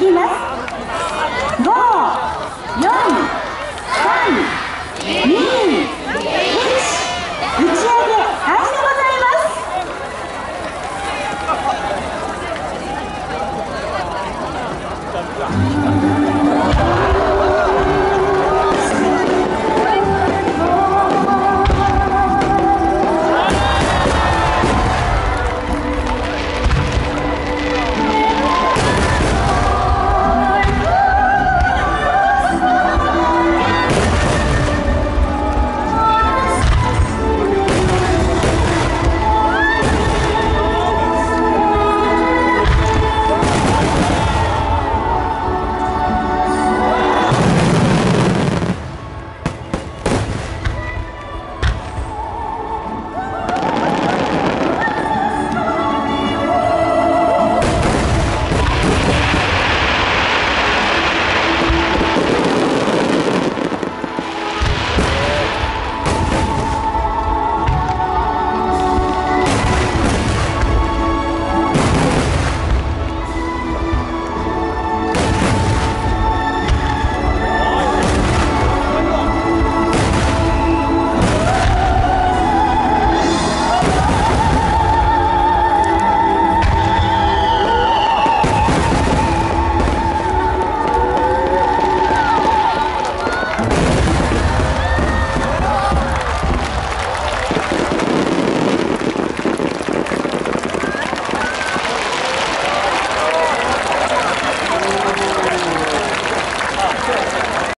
きます。